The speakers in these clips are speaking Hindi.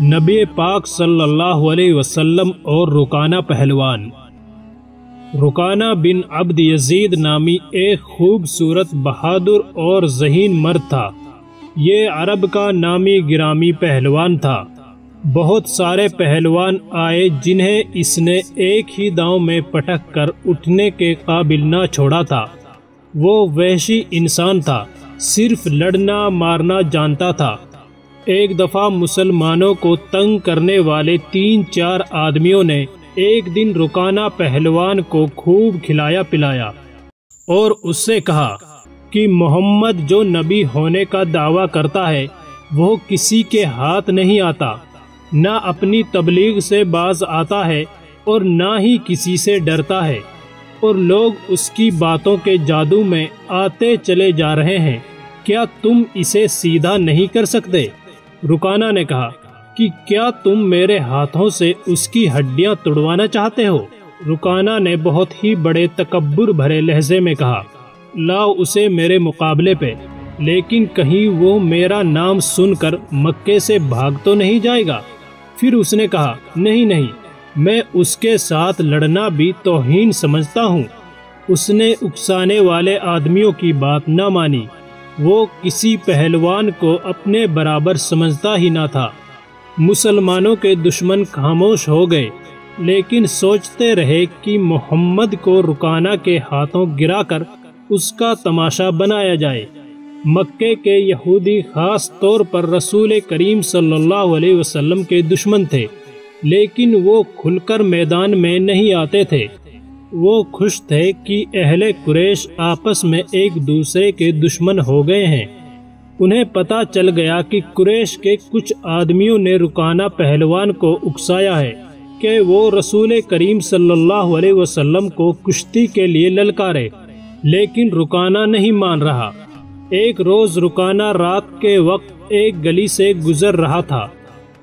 नबी पाक सल्लल्लाहु अलैहि वसल्लम और रुकाना पहलवान। रुकाना बिन अब्द यजीद नामी एक खूबसूरत, बहादुर और जहीन मर्द था। ये अरब का नामी गिरामी पहलवान था। बहुत सारे पहलवान आए जिन्हें इसने एक ही दांव में पटक कर उठने के काबिल ना छोड़ा था। वो वहशी इंसान था, सिर्फ़ लड़ना मारना जानता था। एक दफ़ा मुसलमानों को तंग करने वाले तीन चार आदमियों ने एक दिन रुकाना पहलवान को खूब खिलाया पिलाया और उससे कहा कि मोहम्मद जो नबी होने का दावा करता है, वो किसी के हाथ नहीं आता, ना अपनी तबलीग से बाज आता है और ना ही किसी से डरता है और लोग उसकी बातों के जादू में आते चले जा रहे हैं। क्या तुम इसे सीधा नहीं कर सकते? रुकाना ने कहा कि क्या तुम मेरे हाथों से उसकी हड्डियाँ तुड़वाना चाहते हो? रुकाना ने बहुत ही बड़े तकब्बुर भरे लहजे में कहा, लाओ उसे मेरे मुकाबले पे, लेकिन कहीं वो मेरा नाम सुनकर मक्के से भाग तो नहीं जाएगा? फिर उसने कहा, नहीं नहीं, मैं उसके साथ लड़ना भी तोहीन समझता हूँ। उसने उकसाने वाले आदमियों की बात न मानी। वो किसी पहलवान को अपने बराबर समझता ही ना था। मुसलमानों के दुश्मन खामोश हो गए, लेकिन सोचते रहे कि मोहम्मद को रुकाना के हाथों गिराकर उसका तमाशा बनाया जाए। मक्के के यहूदी खास तौर पर रसूल करीम सल्लल्लाहु अलैहि वसल्लम के दुश्मन थे, लेकिन वो खुलकर मैदान में नहीं आते थे। वो खुश थे कि अहले कुरैश आपस में एक दूसरे के दुश्मन हो गए हैं। उन्हें पता चल गया कि कुरैश के कुछ आदमियों ने रुकाना पहलवान को उकसाया है कि वो रसूल करीम सल्लल्लाहु अलैहि वसल्लम को कुश्ती के लिए ललकारे, लेकिन रुकाना नहीं मान रहा। एक रोज रुकाना रात के वक्त एक गली से गुजर रहा था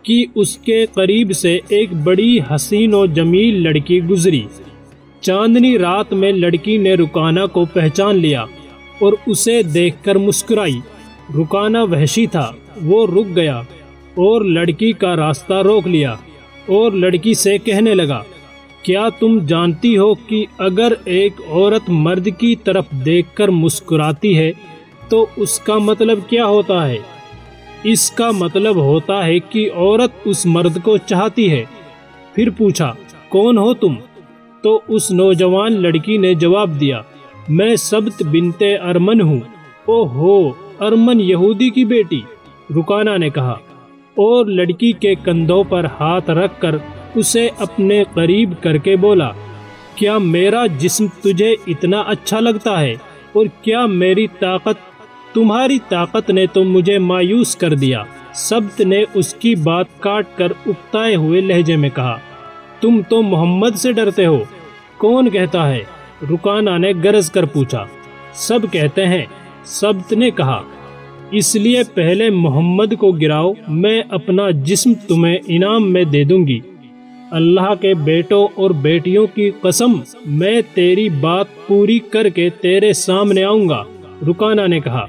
कि उसके करीब से एक बड़ी हसीन और जमील लड़की गुजरी। चांदनी रात में लड़की ने रुकाना को पहचान लिया और उसे देखकर मुस्कुराई। रुकाना वहशी था, वो रुक गया और लड़की का रास्ता रोक लिया और लड़की से कहने लगा, क्या तुम जानती हो कि अगर एक औरत मर्द की तरफ़ देखकर मुस्कुराती है तो उसका मतलब क्या होता है? इसका मतलब होता है कि औरत उस मर्द को चाहती है। फिर पूछा, कौन हो तुम? तो उस नौजवान लड़की ने जवाब दिया, मैं सब्त बिनते अरमन हूँ। ओहो, अरमन यहूदी की बेटी? रुकाना ने कहा, और लड़की के कंधों पर हाथ रखकर उसे अपने करीब करके बोला, क्या मेरा जिस्म तुझे इतना अच्छा लगता है, और क्या मेरी ताकत, तुम्हारी ताकत ने तो मुझे मायूस कर दिया? सब्त ने उसकी बात काट कर उकताए हुए लहजे में कहा तुम तो मोहम्मद से डरते हो। कौन कहता है? रुकाना ने गरज कर पूछा। सब कहते हैं सब्त ने कहा, इसलिए पहले मोहम्मद को गिराओ, मैं अपना जिस्म तुम्हें इनाम में दे दूँगी। अल्लाह के बेटों और बेटियों की कसम, मैं तेरी बात पूरी करके तेरे सामने आऊँगा, रुकाना ने कहा।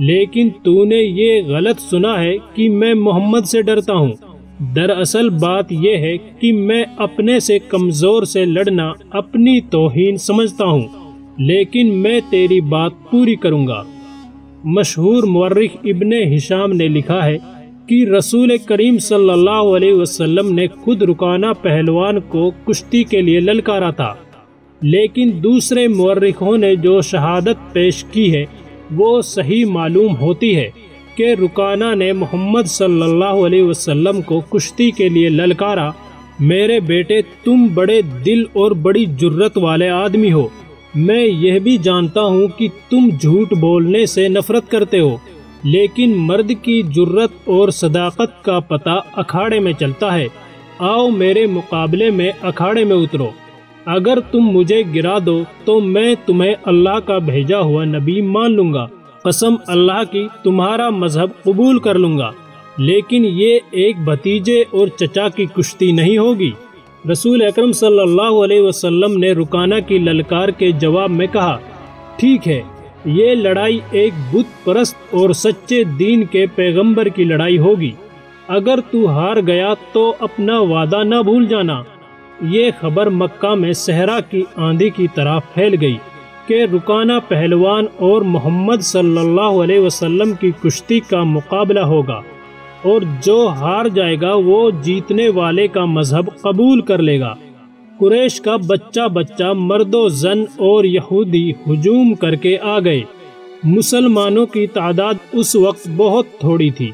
लेकिन तूने ये गलत सुना है कि मैं मोहम्मद से डरता हूँ। दरअसल बात यह है कि मैं अपने से कमज़ोर से लड़ना अपनी तोहीन समझता हूँ, लेकिन मैं तेरी बात पूरी करूँगा। मशहूर मर्रख इब्ने हिशाम ने लिखा है कि रसूल करीम सल्लल्लाहु अलैहि वसल्लम ने खुद रुकाना पहलवान को कुश्ती के लिए ललकारा था। लेकिन दूसरे मर्रखों ने जो शहादत पेश की है, वो सही मालूम होती है। कि रुकाना ने मोहम्मद सल्लल्लाहु अलैहि वसल्लम को कुश्ती के लिए ललकारा, मेरे बेटे, तुम बड़े दिल और बड़ी जुर्रत वाले आदमी हो। मैं यह भी जानता हूँ कि तुम झूठ बोलने से नफरत करते हो, लेकिन मर्द की जुर्रत और सदाकत का पता अखाड़े में चलता है। आओ मेरे मुकाबले में अखाड़े में उतरो। अगर तुम मुझे गिरा दो तो मैं तुम्हें अल्लाह का भेजा हुआ नबी मान लूँगा। कसम अल्लाह की, तुम्हारा मज़हब कबूल कर लूँगा। लेकिन ये एक भतीजे और चचा की कुश्ती नहीं होगी। रसूल अकरम सल्लल्लाहु अलैहि वसल्लम ने रुकाना की ललकार के जवाब में कहा, ठीक है, ये लड़ाई एक बुत परस्त और सच्चे दीन के पैगंबर की लड़ाई होगी। अगर तू हार गया तो अपना वादा न भूल जाना। ये खबर मक्का में सहरा की आंधी की तरह फैल गई। कि रुकाना पहलवान और मोहम्मद सल्लल्लाहु अलैहि वसल्लम की कुश्ती का मुकाबला होगा और जो हार जाएगा वो जीतने वाले का मज़हब कबूल कर लेगा। कुरैश का बच्चा बच्चा मर्दो जन और यहूदी हुजूम करके आ गए। मुसलमानों की तादाद उस वक्त बहुत थोड़ी थी।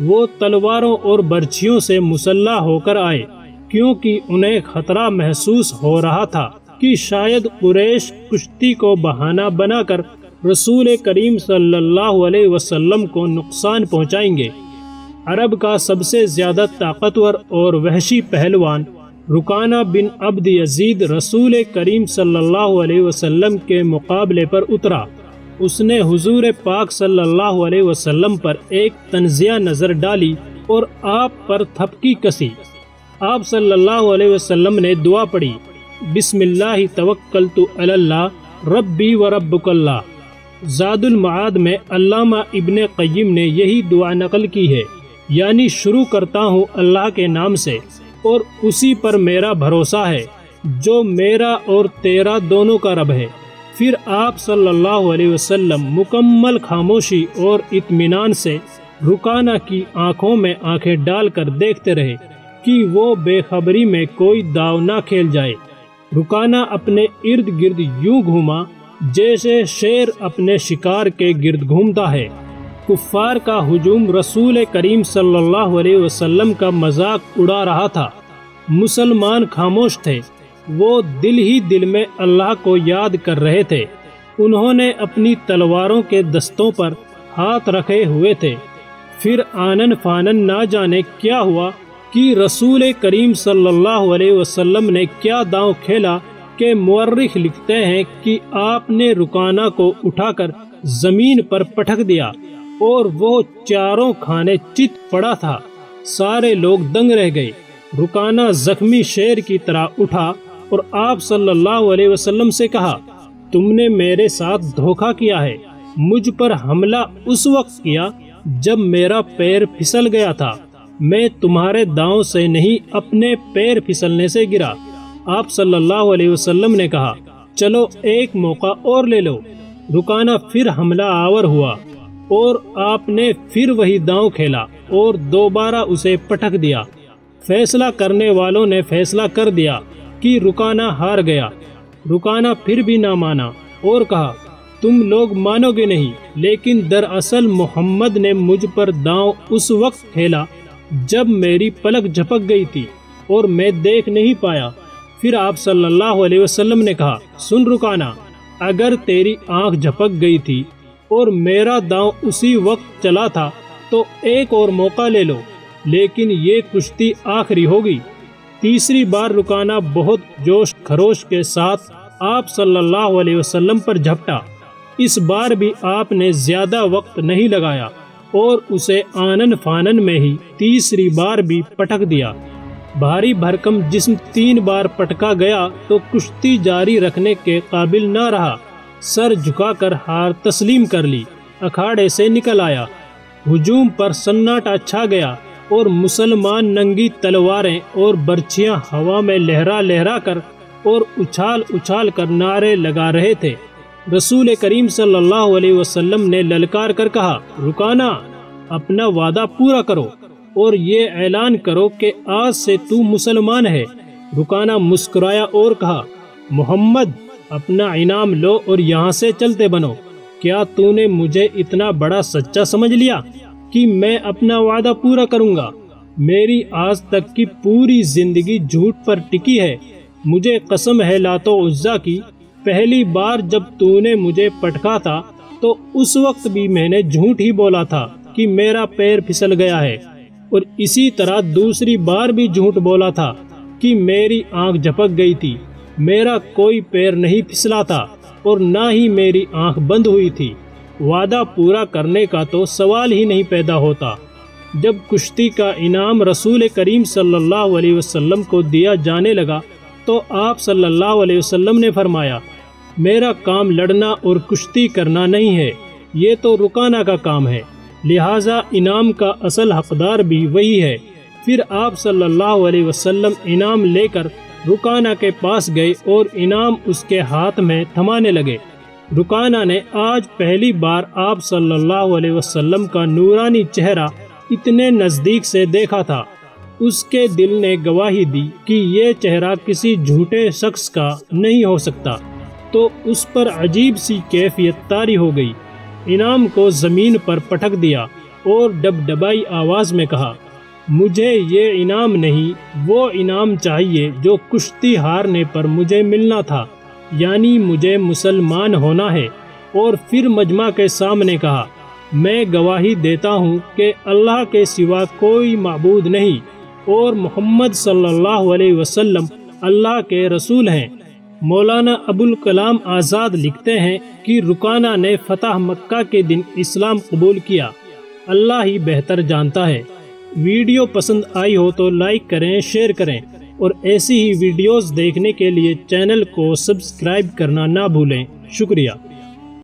वो तलवारों और बर्छियों से मुसल्ला होकर आए, क्योंकि उन्हें खतरा महसूस हो रहा था। कि शायद कुरैश कुश्ती को बहाना बनाकर रसूल करीम सल्लल्लाहु अलैहि वसल्लम को नुकसान पहुंचाएँगे। अरब का सबसे ज़्यादा ताकतवर और वहशी पहलवान रुकाना बिन अब्द यजीद रसूल करीम सल्लल्लाहु अलैहि वसल्लम के मुकाबले पर उतरा। उसने हुजूर पाक सल्लल्लाहु अलैहि वसल्लम पर एक तंजिया नज़र डाली और आप पर थपकी कसी। आप सल्लल्लाहु अलैहि वसल्लम ने दुआ पढ़ी। बिस्मिल्लाह तवक्कल तो अल्लाह रब्बी व रब्बुकल्ला जादुल माद में अल्लामा इब्ने कय्यम ने यही दुआ नकल की है, यानी शुरू करता हूँ अल्लाह के नाम से, और उसी पर मेरा भरोसा है, जो मेरा और तेरा दोनों का रब है। फिर आप सल्लल्लाहु अलैहि वसल्लम मुकम्मल खामोशी और इत्मीनान से रुकाना की आँखों में आँखें डालकर देखते रहे, कि वो बेखबरी में कोई दाव ना खेल जाए। रुकाना अपने इर्द गिर्द यूँ घूमा, जैसे शेर अपने शिकार के गिर्द घूमता है। कुफ्फार का हुजूम रसूल करीम सल्लल्लाहु अलैहि वसल्लम का मज़ाक उड़ा रहा था। मुसलमान खामोश थे। वो दिल ही दिल में अल्लाह को याद कर रहे थे। उन्होंने अपनी तलवारों के दस्तों पर हाथ रखे हुए थे। फिर आनन फानन ना जाने क्या हुआ कि रसूल करीम सल्लल्लाहु अलैहि वसल्लम ने क्या दांव खेला के मुर्रिख लिखते हैं कि आपने रुकाना को उठाकर ज़मीन पर पटक दिया और वो चारों खाने चित पड़ा था। सारे लोग दंग रह गए। रुकाना जख्मी शेर की तरह उठा और आप सल्लल्लाहु अलैहि वसल्लम से कहा, तुमने मेरे साथ धोखा किया है। मुझ पर हमला उस वक्त किया जब मेरा पैर फिसल गया था। मैं तुम्हारे दांव से नहीं अपने पैर फिसलने से गिरा। आप सल्लल्लाहु अलैहि वसल्लम ने कहा, चलो एक मौका और ले लो। रुकाना फिर हमला आवर हुआ, और आपने फिर वही दांव खेला, और दोबारा उसे पटक दिया। फैसला करने वालों ने फैसला कर दिया कि रुकाना हार गया। रुकाना फिर भी ना माना, और कहा, तुम लोग मानोगे नहीं, लेकिन दरअसल मोहम्मद ने मुझ पर दांव उस वक्त खेला जब मेरी पलक झपक गई थी और मैं देख नहीं पाया, फिर आप सल्लल्लाहु अलैहि वसल्लम ने कहा, सुन रुकाना, अगर तेरी आँख झपक गई थी और मेरा दांव उसी वक्त चला था तो एक और मौका ले लो, लेकिन ये कुश्ती आखिरी होगी। तीसरी बार रुकाना बहुत जोश खरोश के साथ आप सल्लल्लाहु अलैहि वसल्लम पर झपटा। इस बार भी आपने ज़्यादा वक्त नहीं लगाया। और उसे आनन फानन में ही तीसरी बार भी पटक दिया। भारी भरकम जिस्म तीन बार पटका गया तो कुश्ती जारी रखने के काबिल न रहा। सर झुकाकर हार तस्लीम कर ली। अखाड़े से निकल आया। हुजूम पर सन्नाटा छा गया और मुसलमान नंगी तलवारें और बर्छियाँ हवा में लहरा लहरा कर और उछाल उछाल कर नारे लगा रहे थे। रसूल करीम सल्लल्लाहु अलैहि वसल्लम ने ललकार कर कहा, रुकाना, अपना वादा पूरा करो और ये ऐलान करो कि आज से तू मुसलमान है। रुकाना मुस्कुराया और कहा, मोहम्मद, अपना इनाम लो और यहाँ से चलते बनो। क्या तूने मुझे इतना बड़ा सच्चा समझ लिया कि मैं अपना वादा पूरा करूँगा? मेरी आज तक की पूरी ज़िंदगी झूठ पर टिकी है। मुझे कसम है लातो उज्जा की पहली बार जब तूने मुझे पटका था तो उस वक्त भी मैंने झूठ ही बोला था कि मेरा पैर फिसल गया है। और इसी तरह दूसरी बार भी झूठ बोला था कि मेरी आँख झपक गई थी। मेरा कोई पैर नहीं फिसला था और ना ही मेरी आँख बंद हुई थी। वादा पूरा करने का तो सवाल ही नहीं पैदा होता। जब कुश्ती का इनाम रसूल करीम सल्लल्लाहु अलैहि वसल्लम को दिया जाने लगा तो आप सल्लल्लाहु अलैहि वसल्लम ने फरमाया मेरा काम लड़ना और कुश्ती करना नहीं है, ये तो रुकाना का काम है। लिहाजा इनाम का असल हकदार भी वही है। फिर आप सल्लल्लाहु अलैहि वसल्लम इनाम लेकर रुकाना के पास गए और इनाम उसके हाथ में थमाने लगे। रुकाना ने आज पहली बार आप सल्लल्लाहु अलैहि वसल्लम का नूरानी चेहरा इतने नज़दीक से देखा था। उसके दिल ने गवाही दी कि ये चेहरा किसी झूठे शख्स का नहीं हो सकता। तो उस पर अजीब सी कैफियत तारी हो गई। इनाम को ज़मीन पर पटक दिया और डबडबाई आवाज़ में कहा, मुझे ये इनाम नहीं, वो इनाम चाहिए जो कुश्ती हारने पर मुझे मिलना था। यानी मुझे मुसलमान होना है। और फिर मजमा के सामने कहा, मैं गवाही देता हूँ कि अल्लाह के सिवा कोई मबूद नहीं और मोहम्मद सल्लल्लाहु अलैहि वसल्लम अल्लाह के रसूल हैं। मौलाना अबुल कलाम आज़ाद लिखते हैं कि रुकाना ने फतह मक्का के दिन इस्लाम कबूल किया। अल्लाह ही बेहतर जानता है। वीडियो पसंद आई हो तो लाइक करें, शेयर करें और ऐसी ही वीडियोस देखने के लिए चैनल को सब्सक्राइब करना ना भूलें। शुक्रिया।